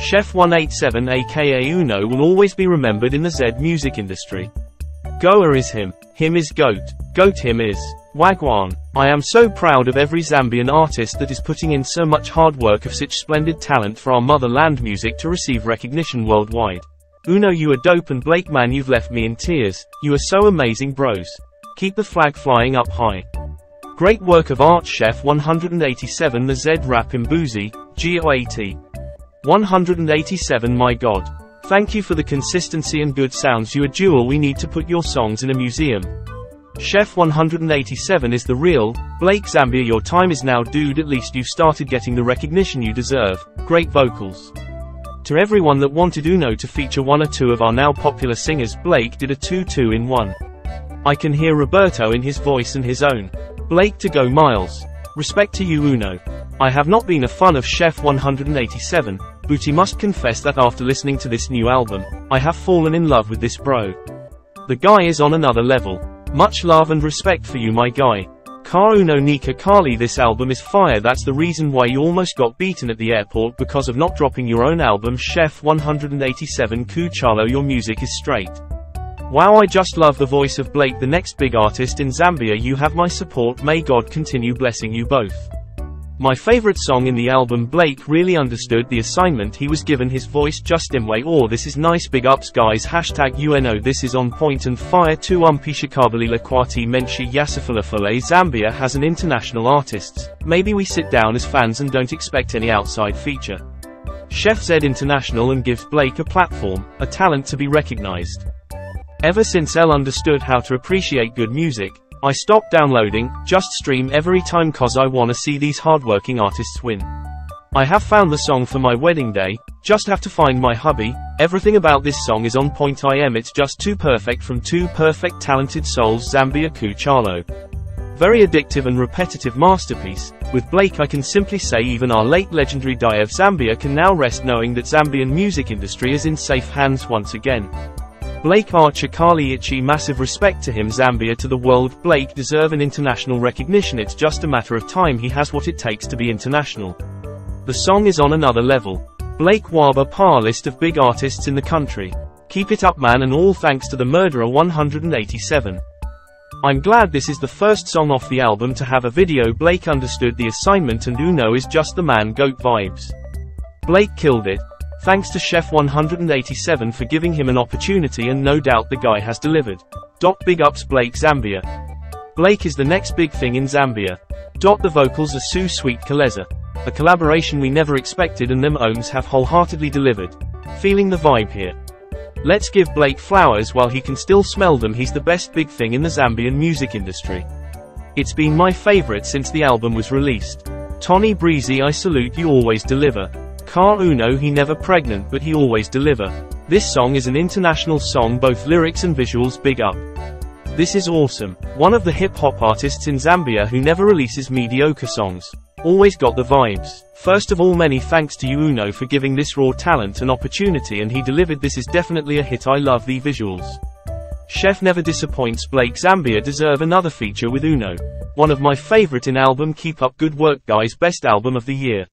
Chef 187 aka Uno will always be remembered in the Z music industry. Goa is him, him is goat, goat him is. Wagwan. I am so proud of every Zambian artist that is putting in so much hard work of such splendid talent for our motherland music to receive recognition worldwide. Uno you are dope and Blake man you've left me in tears, you are so amazing bros. Keep the flag flying up high. Great work of art Chef 187 The Z Rap Imbuzi, GOAT. 187 My God. Thank you for the consistency and good sounds you are jewel we need to put your songs in a museum. Chef 187 is the real, Blake Zambia your time is now dude at least you've started getting the recognition you deserve, great vocals. To everyone that wanted Uno to feature one or two of our now popular singers Blake did a 2-2 in 1. I can hear Roberto in his voice and his own. Blake to go miles. Respect to you Uno. I have not been a fan of Chef 187, but he must confess that after listening to this new album, I have fallen in love with this bro. The guy is on another level. Much love and respect for you my guy. Car Uno Nika Kali This album is fire that's the reason why you almost got beaten at the airport because of not dropping your own album Chef 187 Kuchalo Your music is straight. Wow I just love the voice of Blake the next big artist in Zambia you have my support may God continue blessing you both. My favorite song in the album Blake really understood the assignment he was given his voice just in way or this is nice big ups guys hashtag UNO this is on point and fire to umpishakabali lakwati menshi yasafalafale Zambia has an international artists, maybe we sit down as fans and don't expect any outside feature. Chef Z International and gives Blake a platform, a talent to be recognized. Ever since L understood how to appreciate good music, I stop downloading, just stream every time cause I wanna see these hardworking artists win. I have found the song for my wedding day, just have to find my hubby, everything about this song is on point I am it's just too perfect from two perfect talented souls Zambia Kuchalo. Very addictive and repetitive masterpiece, with Blake I can simply say even our late legendary Die of Zambia can now rest knowing that Zambian music industry is in safe hands once again. Blake Archer Kali Ichi massive respect to him Zambia to the world Blake deserve an international recognition it's just a matter of time he has what it takes to be international. The song is on another level. Blake Waba par list of big artists in the country. Keep it up man and all thanks to the murderer 187. I'm glad this is the first song off the album to have a video Blake understood the assignment and Uno is just the man goat vibes. Blake killed it. Thanks to Chef 187 for giving him an opportunity and no doubt the guy has delivered. Dot big ups Blake Zambia. Blake is the next big thing in Zambia. Dot the vocals are Sue Sweet Kaleza. A collaboration we never expected and them owns have wholeheartedly delivered. Feeling the vibe here. Let's give Blake flowers while he can still smell them he's the best big thing in the Zambian music industry. It's been my favorite since the album was released. Tony Breezy I salute you always deliver. Car Uno he never pregnant but he always deliver. This song is an international song both lyrics and visuals big up. This is awesome. One of the hip hop artists in Zambia who never releases mediocre songs. Always got the vibes. First of all many thanks to you Uno for giving this raw talent an opportunity and he delivered this is definitely a hit I love the visuals. Chef never disappoints Blake Zambia deserve another feature with Uno. One of my favorite in album keep up good work guys best album of the year.